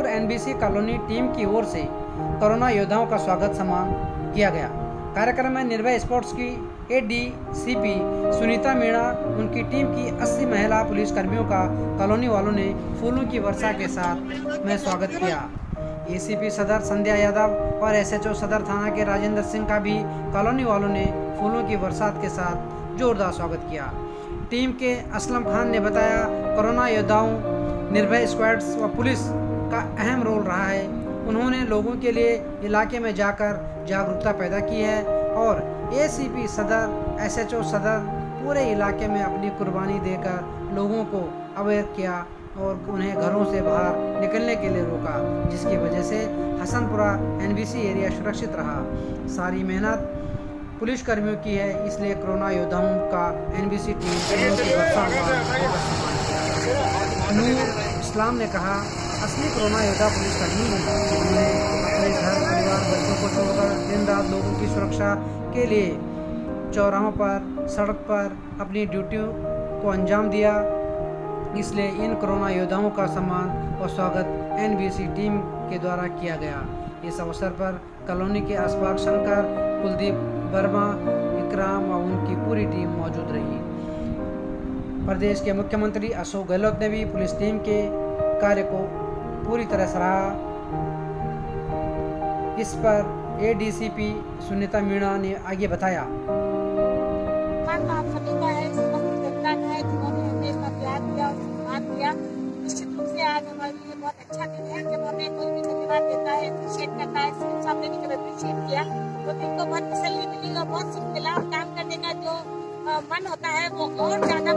NBC colony team की ओर से corona योद्धाओं का स्वागत सम्मान किया गया। कार्यक्रम में निर्भय स्पोर्ट्स की एडीसीपी सुनीता मीणा, उनकी टीम की 80 महिला पुलिसकर्मियों का कॉलोनी वालों ने फूलों की वर्षा के साथ में स्वागत किया। एसीपी सदर संध्या यादव और एसएचओ सदर थाना के राजेंद्र सिंह का भी कॉलोनी वालों ने फूलों की बरसात के साथ जोरदार स्वागत किया। टीम के असलम खान ने बताया, कोरोना योद्धाओं, निर्भय स्क्वाड्स व पुलिस का अहम रोल रहा है। उन्होंने लोगों के लिए इलाके में जाकर जागरूकता पैदा की है और एसीपी सदर एसएचओ सदर पूरे इलाके में अपनी कुर्बानी देकर लोगों को अवेयर किया और उन्हें घरों से बाहर निकलने के लिए रोका, जिसकी वजह से हसनपुरा एनबीसी एरिया सुरक्षित रहा। सारी मेहनत पुलिस कर्मियों की है, इसलिए कोरोना योद्धाओं का एनबीसी टीम इस्लाम ने कहा असली कोरोना योद्धा पुलिस कर्मी हैं उन्होंने अपने घर, परिवार, बच्चों को छोड़कर दिन रात लोगों की सुरक्षा के लिए चौराहों पर, सड़क पर अपनी ड्यूटियों को अंजाम दिया। इसलिए इन कोरोना योद्धाओं का सम्मान और स्वागत एनबीसी टीम के द्वारा किया गया। इस अवसर पर कॉलोनी के आसपास शंकर, कुलदीप वर्मा इकराम और उनकी पूरी टीम मौजूद रही। प्रदेश के मुख्यमंत्री अशोक गहलोत ने भी पुलिस टीम के कार्य को पूरी तरह सराहा। इस पर एडीसीपी सुनीता मीणा ने आगे बताया। बहुत अच्छा दिन है। जब हमें कोई भी धन्यवाद देता है अप्रिशिएट करता है सामने भी कभी अप्रिशिएट किया तो दिल बहुत तसली मिली और बहुत सुख मिला। काम करने का जो मन होता है, वो और ज़्यादा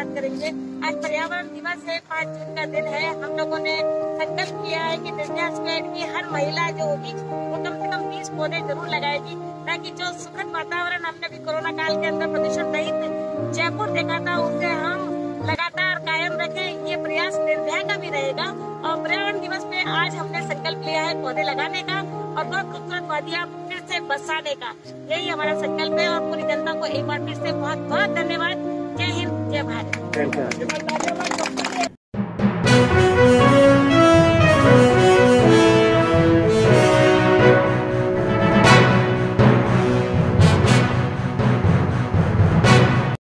साथ करेंगे। आज पर्यावरण दिवस है, पाँच जून का दिन है। हम लोगों ने संकल्प किया है कि स्क्वाड की हर महिला जो होगी, वो कम से कम बीस पौधे ज़रूर लगाएगी, ताकि जो सुखद वातावरण हमने भी कोरोना काल के अंदर प्रदूषण रहित जयपुर देखा था, उसे हम लगातार कायम रखें। ये प्रयास निर्भया का भी रहेगा। और पर्यावरण दिवस पे आज हमने संकल्प लिया है पौधे लगाने का और बहुत खूबसूरत वादियाँ फिर से बसाने का। यही हमारा संकल्प है और पूरी जनता को एक बार फिर से बहुत बहुत धन्यवाद। แก้ให้แก้ผ่านแก้ผ่าน